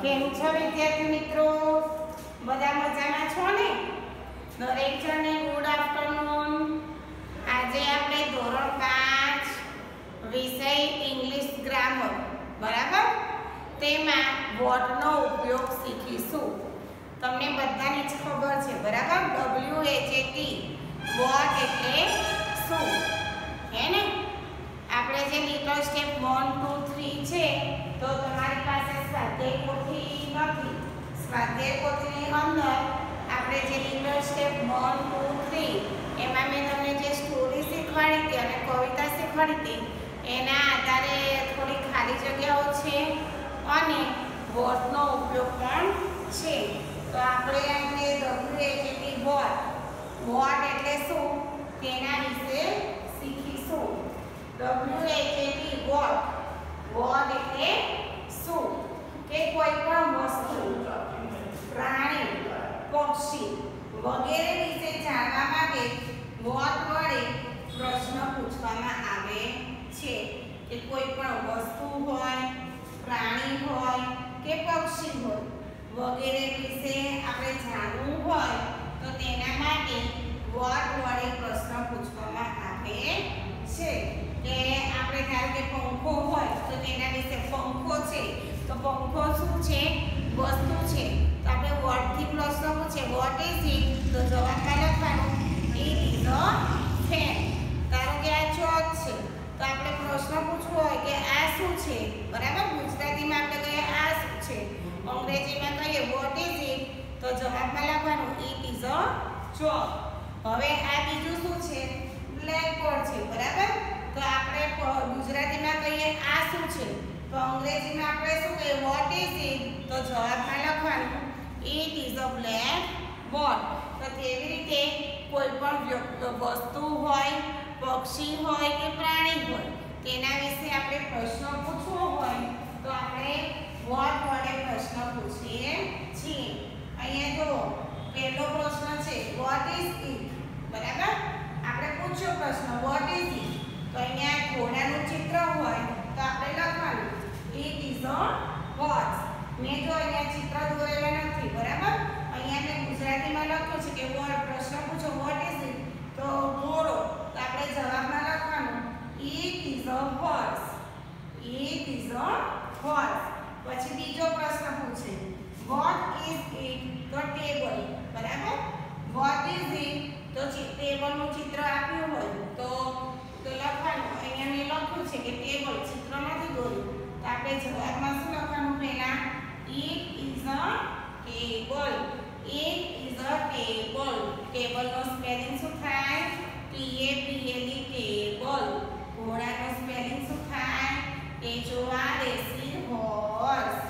કેમ છો વિદ્યાર્થી મિત્રો? બધા મજામાં છો ને? દરેક જણને ગુડ આફ્ટરનૂન આજે આપણે ધોરણ પાંચ વિષય ઇંગ્લિશ ગ્રામર બરાબર? તેમાં વોટનો ઉપયોગ શીખીશું. તમને બધાને જ ખબર છે, બરાબર? ડબલ્યુ એચ એ વોટ એટલે શું? હે ને? આપણે જે little step one two three છે, તો તમારી પાસે સ્વાધ્યાય પોથી નથી. સ્વાધ્યાય પોથીની અંદર આપણે જે little step one two three એમાં મેં તમને જે સ્ટોરી શીખવાડી હતી અને કવિતા શીખવાડી હતી, એના આધારે થોડી ખાલી જગ્યાઓ છે અને બોટનો ઉપયોગ પણ છે. તો આપણે આજે ડબલ્યુ એટલે બોટ વોટ એટલે શું? તેના વિશે શીખીશું. W H A T what what એટલે શું? કે કોઈ પણ વસ્તુ પ્રાણી પક્ષી વગેરે વિશે જાણવા માટે વોટ વડે પ્રશ્ન પૂછવામાં આવે છે કે કોઈ પણ વસ્તુ હોય પ્રાણી હોય કે પક્ષી હોય વગેરે વિશે આપણે જાણવું હોય તો તેના માટે વોટ વડે પ્રશ્ન પૂછવામાં આવે છે કે આપણે ધારો કે પંખો હોય તો તેના વિશે પંખો છે તો પંખો શું છે? વસ્તુ છે. તો આપણે વોટથી પ્રશ્ન પૂછે વોટ ઇઝ ઇટ તો જવાબમાં લખવાનું ઇટ ઇઝ અ ફેન ધારો કે આ ચોક છે. તો આપણે પ્રશ્ન પૂછવો હોય કે આ શું છે? બરાબર? ગુજરાતીમાં આપણે કહીએ આ શું છે? અંગ્રેજીમાં કહીએ વોટ ઇઝ ઇટ તો જવાબમાં લખવાનું ઇટ ઇઝ અ ચોક. હવે આ બીજું શું છે? બ્લેકબોર્ડ છે. બરાબર? તો આપણે ગુજરાતીમાં કહીએ આ શું છે? તો અંગ્રેજીમાં આપણે શું કહીએ? વોટ ઇઝ ઇટ તો જવાબમાં લખવાનું. ઇટ ઇઝ અ બ્લેક બોલ તો તેવી રીતે? કોઈ પણ વસ્તુ હોય, પક્ષી હોય કે પ્રાણી હોય, તેના વિશે આપણે પ્રશ્ન પૂછવો હોય, તો આપણે વોટ વડે પ્રશ્ન પૂછીએ છીએ. અહીંયા જો પહેલો પ્રશ્ન છે વોટ ઇઝ ઇટ બરાબર આપણે પૂછ્યો પ્રશ્ન વોટ ઇઝ ઇટ તો અહીંયા ઘોડાનું ચિત્ર હોય તો આપણે લખવાનું ઇટ ઇઝ અ હોર્સ મેં જો અહીંયા ચિત્ર દોરેલા નથી બરાબર અહીંયા મેં ગુજરાતીમાં લખ્યું છે કે વોટ પ્રશ્ન પૂછો વોટ ઇઝ ઇટ તો ઘોડો તો આપણે જવાબમાં લખવાનું it is a horse it is a horse પછી બીજો પ્રશ્ન પૂછે વોટ ઇઝ ઇટ તો ટેબલ બરાબર વોટ ઇઝ ઇટ તો ટેબલનું ચિત્ર આપ્યું હોય તો તો લખવાનું અહીંયા મેં લખ્યું છે કે ટેબલ ચિત્ર નથી દોર્યું તો આપણે જવાબમાં શું લખવાનું પહેલા it is a table it is a table ટેબલનો spelling શું થાય? T A P E table ઘોડાનો spelling શું થાય? H O R S horse.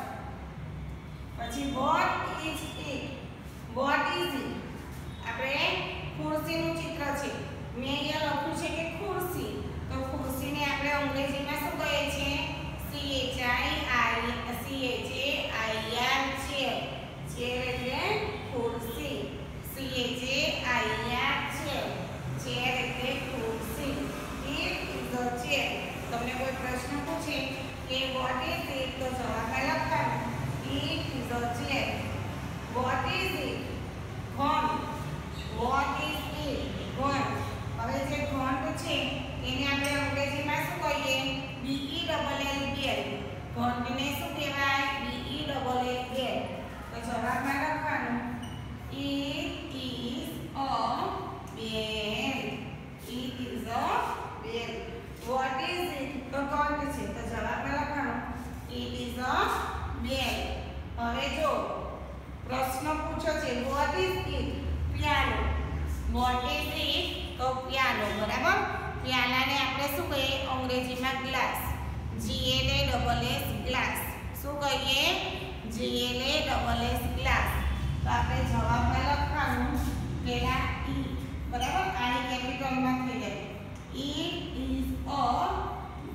પછી what is it what is it આપણે ખુરશીનું ચિત્ર છે. મેં અહીંયા લખ્યું છે કે ખુરશી. તો ખુરશીને આપણે અંગ્રેજીમાં શું કહે છીએ? C H I I C H A I R chair chair એટલે ખુરશી. તમને કોઈ પ્રશ્ન પૂછે કે વોટ ઇઝ ઇટ તો જવાબમાં લખવાનું it is a chair what what is it ઘન. હવે જે ઘંટ છે, એને આપણે અંગ્રેજીમાં શું કહીએ? બી ડબલ એલ બેલ ઘંટને શું કહેવાય બી ઈ ડબલ એલ બેલ તો જવાબમાં લખવાનું it is a bell it is a bell what is it તો ઘંટ છે તો જવાબમાં લખવાનું ઇટ ઇઝ અ બેલ હવે જો પ્રશ્ન પૂછો છે what is it piano what is it તો પિયાનો બરાબર પિયાનાને આપણે શું કહીએ અંગ્રેજીમાં glass G L A double S glass શું કહીએ G L A double S glass તો આપણે જવાબમાં લખવાનું પહેલા ઈ બરાબર આની કેપિટલમાં થઈ જાય ઇટ ઇઝ અ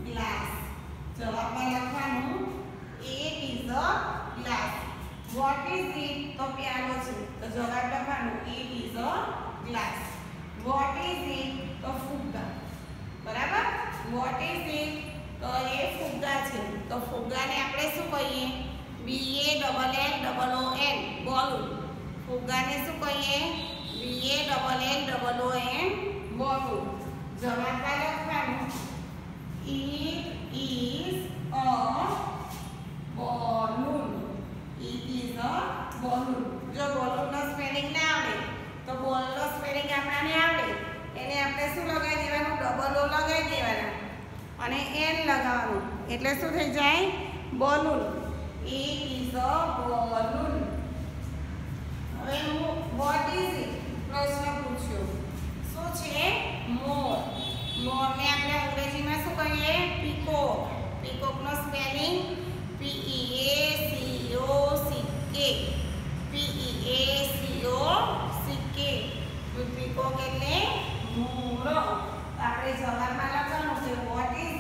ગ્લાસ જવાબમાં લખવાનું it is a glass what is it તો પિયાનો છે તો જવાબ લખવાનું it is a glass what is it તો ફુગ્ગા બરાબર વોટ ઇઝ ઇટ તો એ ફુગ્ગા છે તો ફુગ્ગાને આપણે શું કહીએ B A double L double O N balloon ફુગ્ગાને શું કહીએ V A double L double O N balloon જવાબમાં લખવાનું It is a balloon. It is a balloon. જો balloonનો સ્પેલિંગ ના આવડે તો બોલનો સ્પેલિંગ આપણને આવડે એને આપણે શું લગાવી દેવાનું ડબલ ઓ લગાવી દેવાના અને એન લગાવવાનું એટલે શું થઈ જાય? Balloon. It is a balloon હવે હું વોટ ઇઝ ઇટ પ્રશ્ન પૂછ્યો શું છે? મોર. મોરને આપણે અંગ્રેજીમાં શું કહીએ? Peacock. પીકોકનો spelling P E A C O C K P E A C O C K peacock એટલે મોર. આપણે જવાબમાં લખવાનું છે what is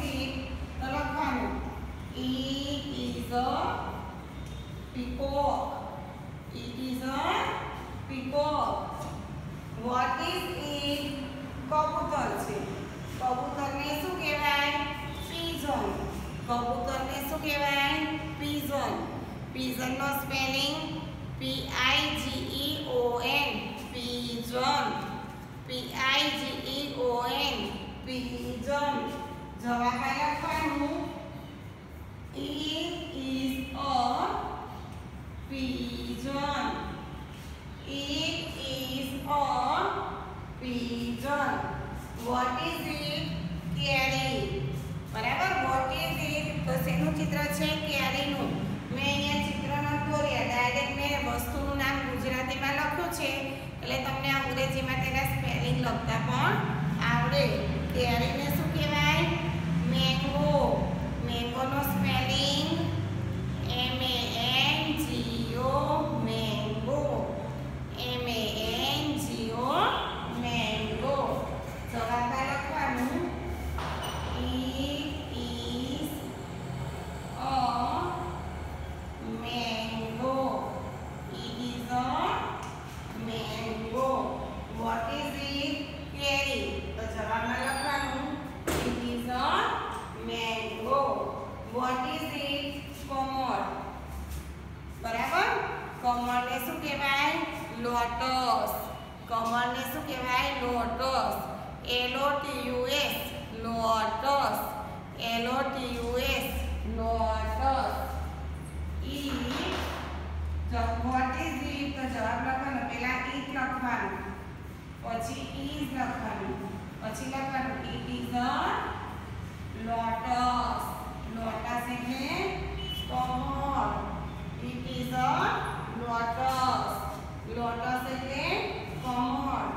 it is a peacock. It is a peacock what is it કબૂતર છે કબૂતરને શું કહેવાય પીજન કબૂતરને શું કહેવાય pigeon પીઝનનો spelling P I G E O N pigeon P I G E O N pigeon જવાબમાં લખવાનું લખતા પણ આવડે. કેરીને શું કહેવાય? Mango મેંગોનો spelling M A N G O mango M A N G O mango જવાબમાં લખવાનું It is a mango. It is a mango. What is it? Cherry. તો જવાબમાં લખવાનું It is a mango. What is it? કમળ. બરાબર કમળને શું કહેવાય lotus કમળને શું કહેવાય lotus L O T U S lotus L O T U S lotus E what is it તો જવાબ લખવાનો પહેલા ઈટ લખવાનું પછી ઇઝ લખવાનું પછી લખવાનું it is a lotus lotus એટલે કમળ it is a lotus lotus એટલે કમળ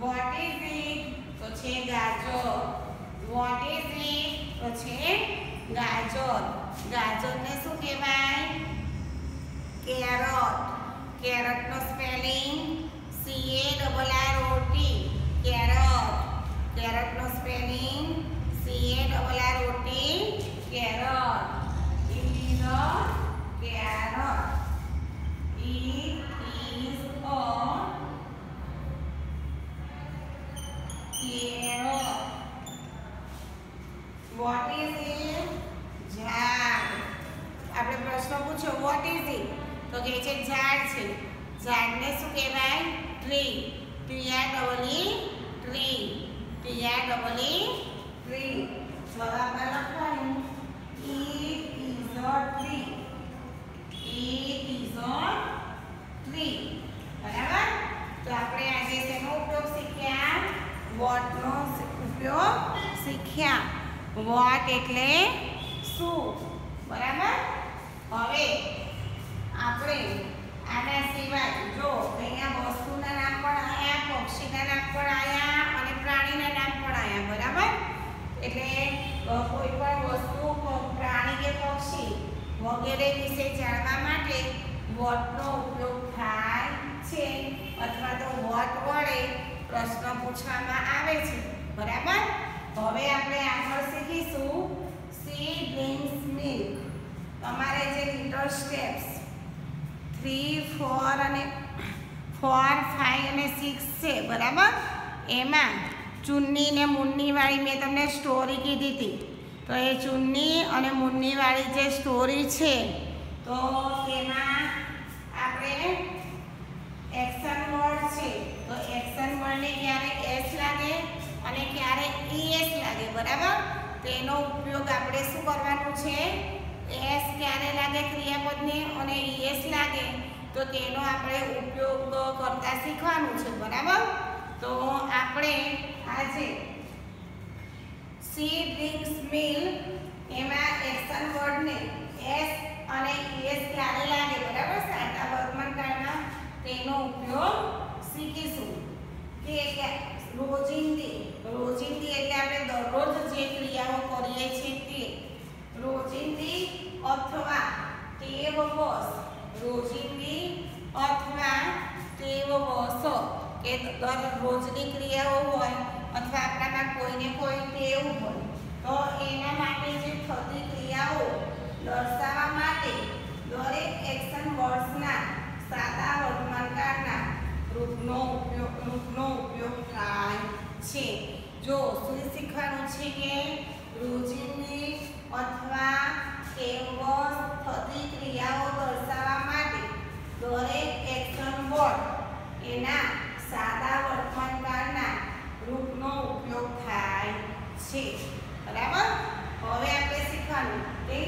વોટ ઇઝ ઇટ તો છે ગાજર વોટ ઇઝ ઇટ તો છે ગાજર ગાજરને શું કહેવાય carrot કેરટનો spelling C A double R O T. Carrot કેરટનો spelling C A double R O T. Carrot is a carrot it is a carrot. What is it? ઝાડ આપણે પ્રશ્ન પૂછ્યો વોટ ઇઝ ઇટ તો કહે છે ઝાડ છે ઝાડને શું કહેવાય tree T R double E tree T R double E tree જવાબમાં લખવાનું it is a tree it is a tree બરાબર તો આપણે આજે શેનો ઉપયોગ શીખ્યા વોટનો ઉપયોગ શીખ્યા વોટ એટલે શું બરાબર હવે આપણે આના સિવાય જો અહીંયા વસ્તુના નામ પણ આવ્યા પક્ષીના નામ પણ આવ્યા અને પ્રાણીના નામ પણ આવ્યા બરાબર એટલે અ, કોઈ પણ વસ્તુ પ- પ્રાણી કે પક્ષી વગેરે વિશે જાણવા માટે વોટનો ઉપયોગ થાય છે અથવા તો વોટ વડે પ્રશ્ન પૂછવામાં આવે છે બરાબર હવે આપણે આગળ શીખીશું સી ડ્રિંક્સ મિલ્ક તમારે જે લીટર સ્ટેપ્સ થ્રી ફોર અને ફોર ફાઈવ અને સિક્સ છે બરાબર એમાં ચુન્ની ને મુન્નીવાળી મેં તમને સ્ટોરી કીધી હતી. તો એ ચુન્ની અને મુન્નીવાળી જે સ્ટોરી છે, તો તેમાં આપણે એક્શન વર્ડ છે. તો એક્શન વર્ડને ક્યારે એસ લાગે અને ક્યારે ઈએસ લાગે, બરાબર? તેનો ઉપયોગ આપણે શું કરવાનું છે? એસ ક્યારે લાગે ક્રિયાપદને અને ઈએસ લાગે? તો તેનો આપણે ઉપયોગ કરતા શીખવાનું છે, બરાબર? તો આપણે આજે સી ડ્રિંક્સ મિલ એમાં એક્શન વર્ડને એસ અને એસ ક્યારે લાગે? બરાબર? સાતા વર્તમાન કાળમાં તેનો ઉપયોગ શીખીશું. કે રોજિંદી. રોજિંદી એટલે આપણે દરરોજ જે ક્રિયાઓ કરીએ છીએ તે. રોજિંદી અથવા ટેવ વશ. રોજિંદી અથવા ટેવ વશ. કે દરરોજની ક્રિયાઓ હોય અથવા આપણામાં કોઈને કોઈ ટેવ હોય, તો એના માટે જે થતી ક્રિયાઓ દર્શાવવા માટે દરેક એક્શન વર્ડ્સના સાદા વર્તમાનકાળના રૂપનો ઉપયોગ રૂપનો ઉપયોગ થાય છે. જો શું શીખવાનું છે કે રોજિંદી અથવા કેવળ થતી ક્રિયાઓ દર્શાવવા માટે દરેક એક્શન વર્ડ એના સાદા વર્તમાનકાળના રૂપનો ઉપયોગ થાય છે. બરાબર? હવે આપણે શીખવાનું. કે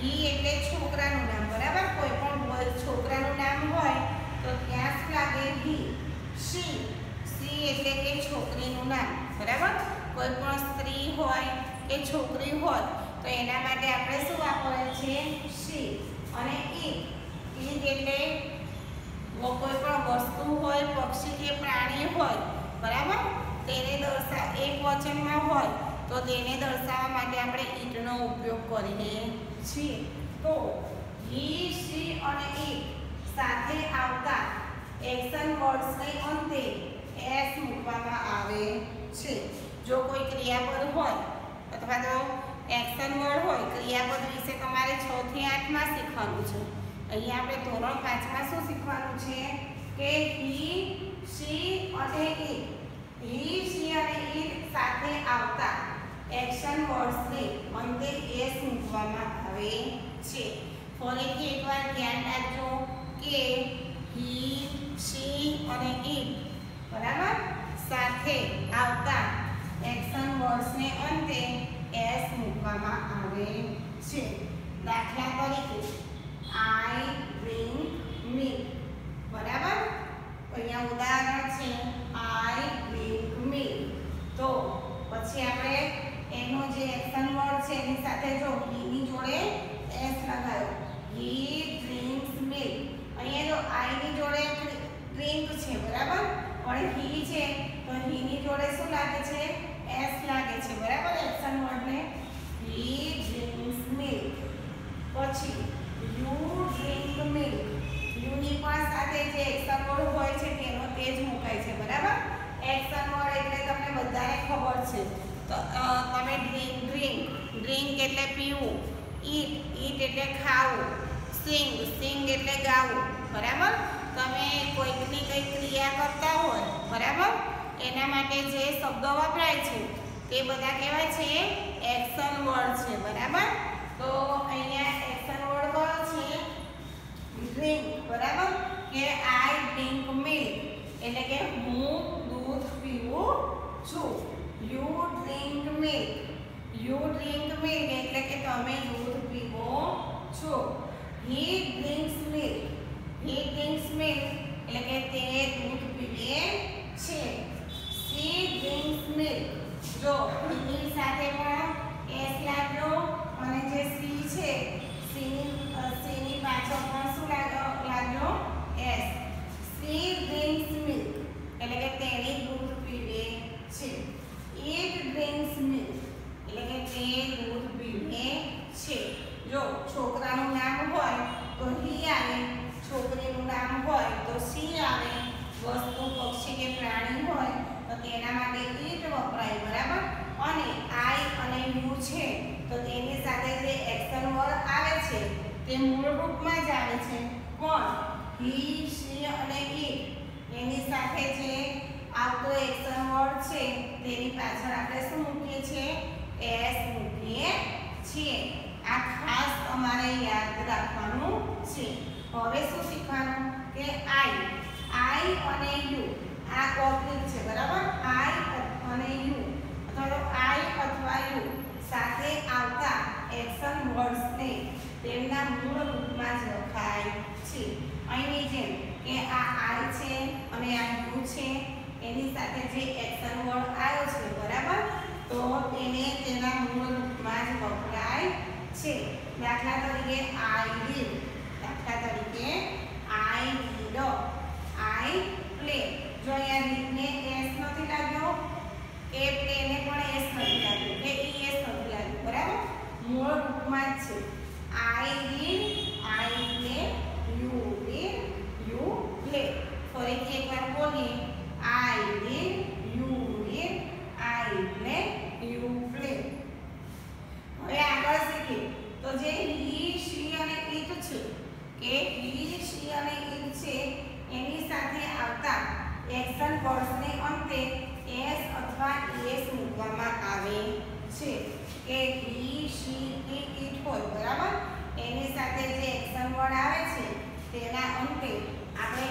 હી એટલે છોકરાનું નામ. બરાબર? કોઈ પણ છોકરાનું નામ હોય તો ત્યાં શું લાગે? હી શી. સી એટલે કે છોકરીનું નામ. બરાબર? કોઈ પણ સ્ત્રી હોય કે છોકરી હોય તો એના માટે આપણે શું વાપરીએ છીએ શી. અને ઈ. ઈ એટલે કોઈ પણ વસ્તુ હોય, પક્ષી કે પ્રાણી હોય, બરાબર? તેને દર્શા, એક વચનમાં હોય, તો તેને દર્શાવવા માટે આપણે ઈટનો ઉપયોગ કરીએ છીએ. તો હી શી અને ઈટ સાથે આવતા એક્શન વર્ડ્સને અંતે એસ મૂકવામાં આવે છે. જો કોઈ ક્રિયાપદ હોય અથવા તો એક્શન વર્ડ હોય, ક્રિયાપદ વિશે તમારે 6 થી 8 શીખવાનું છે. અહીંયા આપણે ધોરણ 5 માં શું શીખવાનું છે? કે હી, શી અને ઈટ હી, શી અને ઈટ સાથે આવતા એક્શન વર્ડ્સને અંતે એસ મૂકવામાં આવે છે. ફરીથી એકવાર ધ્યાન રાખજો કે હી, શી અને ઈટ બરાબર? સાથે આવતા એક્શન વર્ડ્સને અંતે એસ મૂકવામાં આવે છે. દાખલા તરીકે આઈ ડ્રિંક મિલ્ક બરાબર? અહીંયા ઉદાહરણ છે આઈ ડ્રિંક મિલ્ક તો પછી આપણે એનો જે એક્શન વર્ડ છે એની સાથે જો ની જોડે એસ લગાવ્યો હી ડ્રિંક્સ મિલ્ક અહીંયા જો આઈ ની જોડે ડ્રિંક છે, બરાબર? પણ હી છે, તો હી ની જોડે શું લાગે છે? એસ લાગે છે. બરાબર? એક્શન વર્ડને હી ડ્રિંક્સ મિલ્ક પછી યુ ડ્રિંક મિલ્ક યુ ની પણ સાથે જે એક્શન વર્ડ હોય છે તેનો તે જ મુકાય છે બરાબર એક્શન વર્ડ એટલે તમને બધાને ખબર છે તો અ, તમે ડ્રિંક ડ્રિંક ડ્રિંક એટલે પીવું ઈટ ઈટ એટલે ખાવું સિંગ સિંગ એટલે ગાવું બરાબર તમે કોઈકની કંઈ ક્રિયા કરતા હોય બરાબર એના માટે જે શબ્દો વપરાય છે, તે બધા કેવા છે એક્શન વર્ડ છે, બરાબર? તો અહીંયા એક્શન વર્ડ કયો છે? ડ્રિંક બરાબર? કે આઈ ડ્રિંક મિલ્ક એટલે કે હું દૂધ પીવું છું. You drink milk you drink milk એટલે કે તમે દૂધ પીવો છો he drinks milk he drinks milk એટલે કે તે દૂધ પીવે છે સી ડ્રિંક્સ મિલ્ક જો ની સાથે પણ એસ લાગ્યો અને જે સી છે સીની સીની પાછળ પણ શું લાગ્યો લાગ્યો એસ સી ડ્રિંક્સ મિલ્ક એટલે કે તેણી દૂધ પીવે છે ઇટ ડ્રિંક્સ મિલ્ક એટલે કે તે દૂધ પીવે છે જો છોકરાનું નામ હોય તો હી આવે છોકરીનું નામ હોય તો સી આવે વસ્તુ પક્ષી કે પ્રાણી હોય તો તેના માટે ઈટ વપરાય બરાબર અને આઈ અને યુ છે તો તેની સાથે જે એક્શન વર્ડ આવે છે તે મૂળ રૂપમાં જ આવે છે. પણ હી સી અને ઈટ એની સાથે જે આવતો એક્શન વર્ડ છે, તેની પાછળ આપણે શું મૂકીએ છીએ? એસ મૂકીએ છીએ. આ ખાસ તમારે યાદ રાખવાનું છે. હવે શું શીખવાનું? કે આઈ. આઈ અને યુ. આ ઓબ્લિક છે, બરાબર? આઈ અને યુ. અથવા આઈ અથવા યુ. સાથે આવતા એક્શન વર્ડ્સને તેમના મૂળ રૂપમાં જ લખાય છે. અહીંની જેમ કે આ આઈ છે અને આ યુ છે, એની સાથે જે એક્શન વર્ડ આવ્યો છે, બરાબર? તો તેને તેના મૂળ રૂપમાં જ વપરાય છે. દાખલા તરીકે, આઈ રીડ દાખલા તરીકે આઈ રીડ આઈ પ્લે જો અહીંયા રીડને એસ નથી લાગ્યો એ પ્લેને પણ એસ નથી લાગ્યો કે ઈ એસ નથી લાગ્યો બરાબર મૂળ રૂપમાં જ છે I read I play you read you play ફરીથી એકવાર બોલીએ I read you read I play you play હવે આગળ શીખીએ તો જે હી શી અને ઇટ છે કે હી શી અને ઇટ છે એની સાથે આવતા એક્શન વર્ડ્સને અંતે એસ અથવા એસ મૂકવામાં આવે છે કે હી શી કે ઇટ હોય બરાબર એની સાથે જે એક્શન વર્ડ આવે છે તેના અંતે આપણે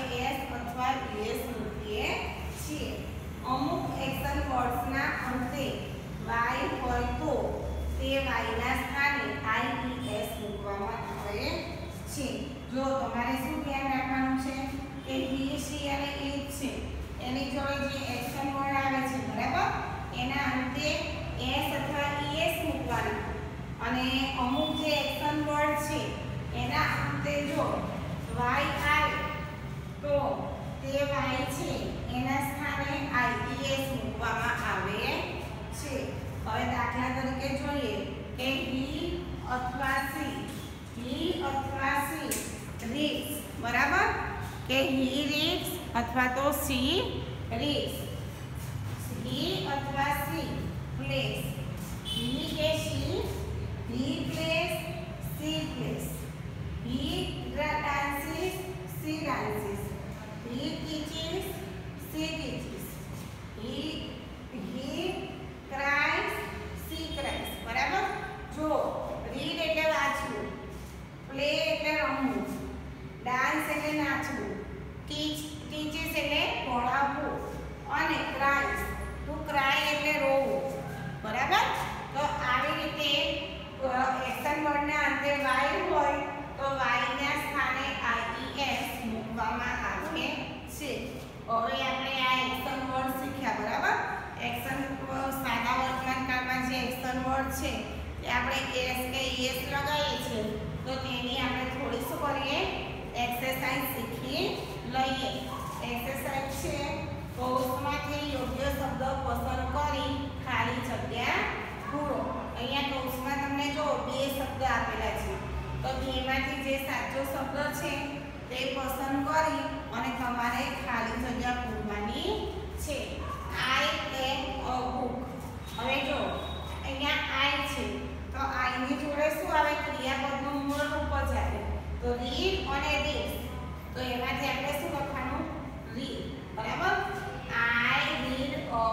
એસ અથવા મૂકીએ છીએ અમુક એક્શન વર્ડ્સના અંતે વાય હોય તો તે વાયના સ્થાને આઈપીએસ મૂકવામાં આવે છે. જો તમારે શું ધ્યાન રાખવાનું છે? કે હી સી અને ઇટ છે. એની જોડે જે એક્શન વર્ડ આવે છે, બરાબર? એના અંતે એસ અથવા ઈએસ મૂકવાના. અને અમુક જે એક્શન વર્ડ છે, એના અંતે જો y આવે તો તે વાય છે. એના સ્થાને આઈઈએસ મૂકવામાં આવે છે. હવે દાખલા તરીકે જોઈએ. કે હી અથવા સી. હી અથવા સી. રીડ્સ બરાબર? કે હી રીડ્સ અથવા તો સી રીડ્સ હી અથવા સી પ્લેસ. હી કે she? He plays, she plays. He dances she dances he teaches she teaches he he cries she બરાબર? જો રીડ એટલે વાંચવું. પ્લે એટલે રમવું. ડાન્સ એટલે નાચવું. ટીચ ટીચીસ એટલે ભણાવવું. અને ક્રાઇસ ટુ ક્રાય એટલે રોવું. બરાબર? તો આવી રીતે એક્શન વર્ડના અંતે વાય હોય, તો વાયના સ્થાને આઈઈએસ મૂકવામાં આવે છે હવે આપણે આ એક્શન વર્ડ શીખ્યા બરાબર એક્શન સાદા વર્તમાન કાળમાં જે એક્શન વર્ડ છે તે આપણે એસ કે એસ લગાવીએ છીએ તો તેની આપણે થોડી શું કરીએ એક્સરસાઇઝ શીખી લઈએ એક્સરસાઇઝ છે કૌંસમાંથી યોગ્ય શબ્દ પસંદ કરી ખાલી જગ્યા પૂરો અહીંયા કૌંસમાં તમને જો બે શબ્દ આપેલા છે તો બેમાંથી જે સાચો શબ્દ છે તે પસંદ કરી અને તમારે ખાલી જગ્યા પૂરવાની છે. આઈ એમ અ બુક હવે જો, અહીંયા આઈ છે. તો આઈની જોડે શું આવે? ક્રિયાપદનું મૂળ રૂપ જ આવે. તો રીડ અને રીડ તો એમાંથી આપણે શું લખવાનું? રીડ બરાબર? આઈ રીડ અ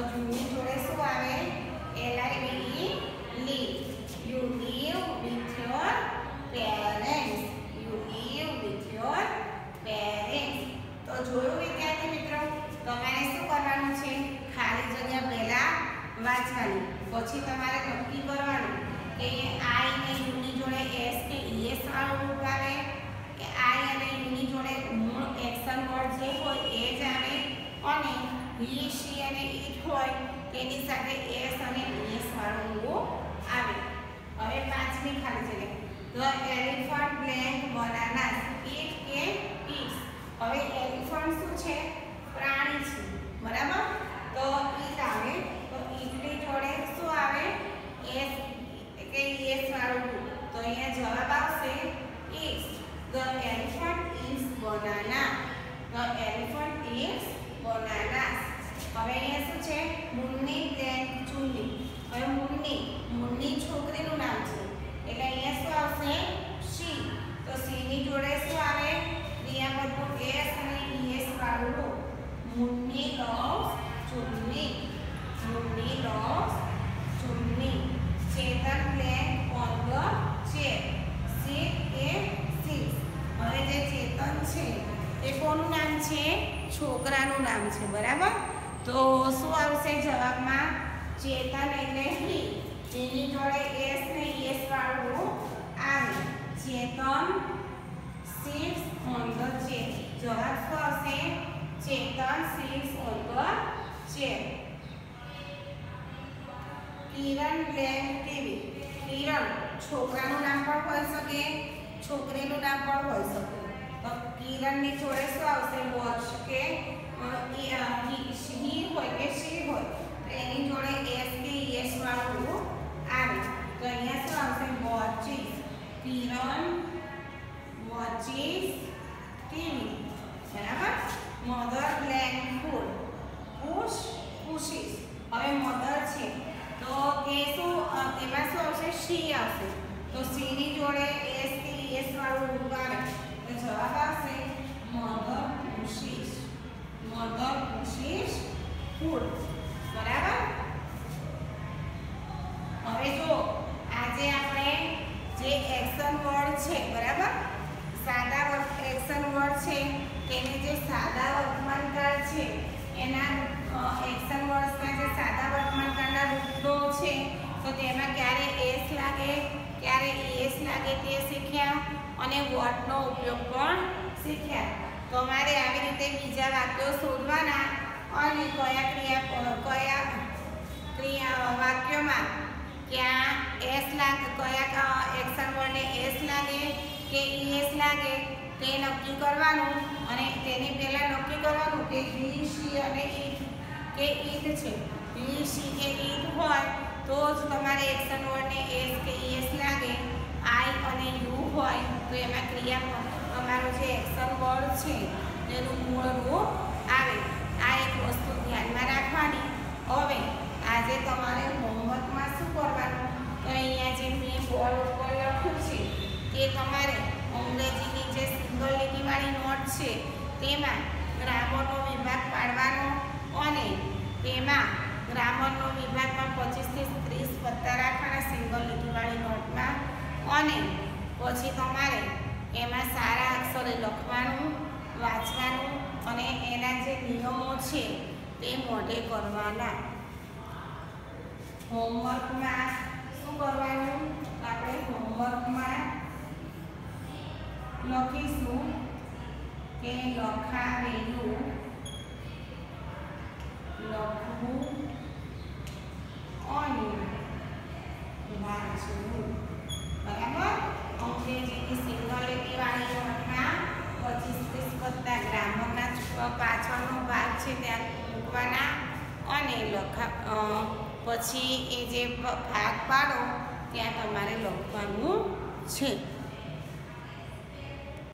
તો જૂની જોડે શું આવે L I D live you live with your parents parents તો જોયું વિદ્યાર્થી મિત્રો તમારે શું કરવાનું છે ખાલી જગ્યા પહેલાં વાંચવાની પછી તમારે નક્કી કરવાનું કે આઈ ને યુની જોડે એસ કે ઈએસ વાળું રૂપ આવે કે આઈ અને યુની જોડે મૂળ એક્શન વર્ડ જે હોય એ જ આવે અને શી અને ઈટ હોય, તેની સાથે એસ અને એસ વાળું આવે. હવે પાંચમી ખાલી જગ્યા. The elephant blank bananas, eat કે ઈટ્સ હવે એલિફન્ટ શું છે? પ્રાણી છે. બરાબર? તો ઈટ આવે. તો ઈટની જોડે શું આવે એસ કે એસ વાળું તો અહીંયા જવાબ આવશે is the elephant is banana the elephant is bananas હવે અહીંયા શું છે મુન્ની બ્લેન્ક ચુન્ની હવે મુન્ની મુન્ની છોકરીનું નામ છે એટલે અહીંયા શું આવશે શી તો સી ની જોડે શું આવે ક્રિયાપદનું એસ અને ઈએસ વાળું Munni loves Chunni Munni loves Chunni Chetan blank on the chair sit એ sits હવે જે ચેતન છે એ કોનું નામ છે છોકરાનું નામ છે બરાબર તો શું આવશે જવાબમાં ચેતન એટલે હી એની જોડે એસ ને એસ વાળું આવે Chetan sits on the chair જવાબ શું આવશે Chetan sits on the chair Kiran કેવી? કિરણ, છોકરાનું નામ પણ હોઈ શકે, છોકરીનું નામ પણ હોઈ શકે. તો કિરણની જોડે શું આવશે? વોચ કે હી હોય કે શી હોય, તો એની જોડે એસ કે એસ વાળું આવે. તો અહીંયા શું આવશે? વોચિસ કિરણ વોચિસ ટીવી બરાબર? Mother blank food push pushes હવે મધર છે. તો કે શું તેમાં શું આવશે? સી આવશે? તો સી ની જોડે એસ કે એસ વાળું રૂપ તો જવાબ આવશે mother pushes mother pushes food બરાબર? હવે જો, આજે આપણે જે એક્શન વર્ડ છે, બરાબર? સાદા એક્શન વર્ડ છે. તેને જે સાદા વર્તમાનકાળ છે, એના એક્શન વર્ડ્સના જે સાદા વર્તમાનકાળના રૂપો છે, તો તેમાં ક્યારે એસ લાગે, ક્યારે એસ લાગે તે શીખ્યા અને વોટનો ઉપયોગ પણ શીખ્યા. તમારે આવી રીતે બીજા વાક્યો શોધવાના અને કયા ક્રિયા કયા ક્રિયા વાક્યોમાં ક્યાં એસ લાગે, કયા એક્શન વર્ડને એસ લાગે કે ઈએસ લાગે તે નક્કી કરવાનું અને તેની પહેલાં નક્કી કરવાનું કે હી સી અને ઈટ કે ઈટ છે. હી સી કે ઈટ હોય તો જ તમારે એક્શન વર્ડને એસ કે ઈએસ લાગે. આઈ અને યુ હોય તો એમાં ક્રિયા અમારો જે એક્શન વર્ડ છે, એનું મૂળ રૂપ આવે. આ એક વસ્તુ ધ્યાનમાં રાખવાની. હવે આજે તમારે હોમવર્કમાં શું કરવાનું? તો અહીંયા જે મેં બોર્ડ ઉપર લખ્યું છે તે તમારે અંગ્રેજીની જે સિંગલ લીટીવાળી નોટ છે, તેમાં ગ્રામરનો વિભાગ પાડવાનો અને તેમાં ગ્રામરનો વિભાગમાં પચીસથી ત્રીસ પત્તા રાખવાના સિંગલ લીટીવાળી નોટમાં અને પછી તમારે એમાં સારા અક્ષરે લખવાનું, વાંચવાનું અને એના જે નિયમો છે તે મોઢે કરવાના. હોમવર્કમાં શું કરવાનું? આપણે હોમવર્કમાં લખીશું કે લખાવેલું લખવું અને વાંચવું બરાબર અંગ્રેજીની સિંગલ લીટીવાળી નોટમાં પચીસ ત્રીસ ગ્રામરના પાછળનો ભાગ છે ત્યાં મૂકવાના અને લખા પછી એ જે ભાગ પાડો ત્યાં તમારે લખવાનું છે